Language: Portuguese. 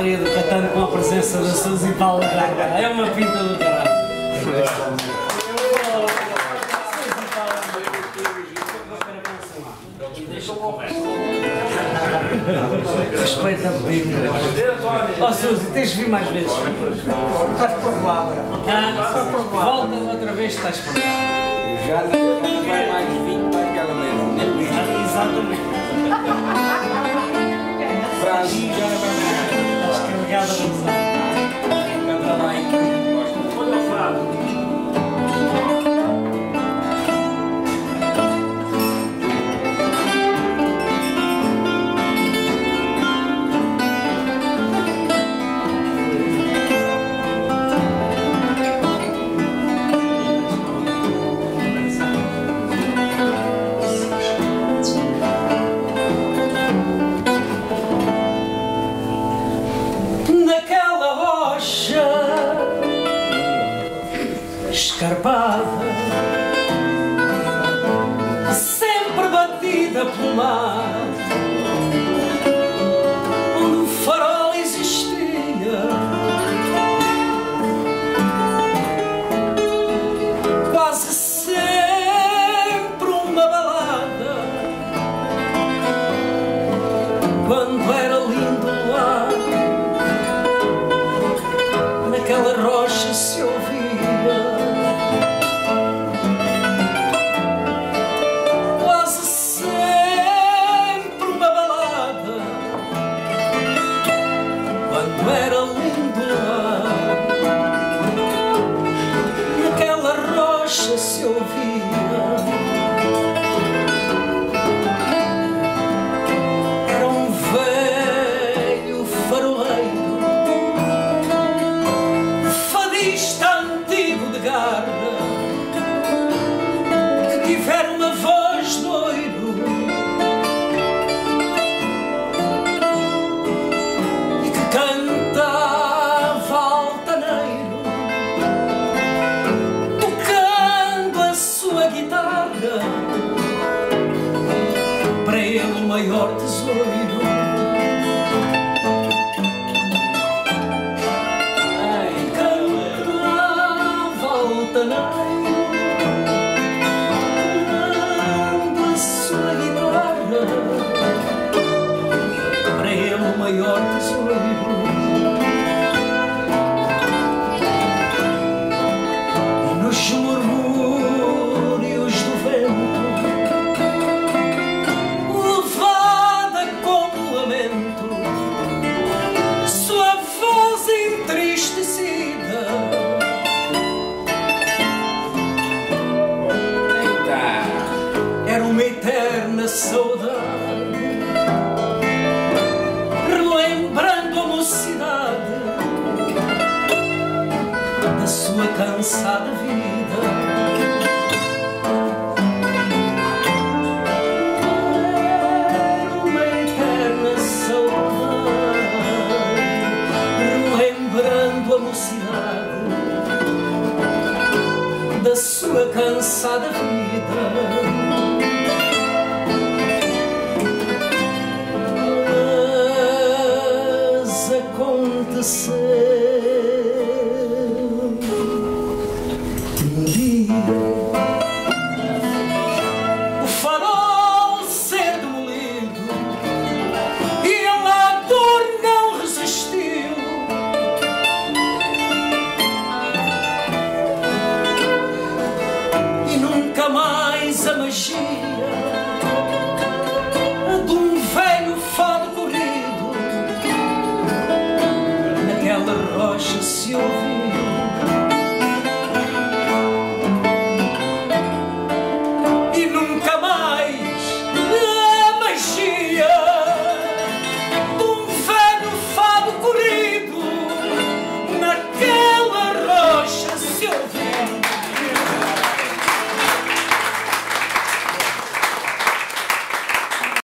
do Catano com a presença da Suzy Paula Braga. É uma pinta do caralho. Respeita a bebida. Ó Suzy, tens de vir mais vezes. Estás por Ah, volta outra vez, estás por lá. Já não vai mais vinho para aquela mesa. Exatamente. Escarpada, sempre batida pelo mar, better my heart is. Saudade, relembrando a mocidade da sua cansada vida. Da sua cansada vida. Mais a magia de um velho fado corrido naquela rocha se ouvia.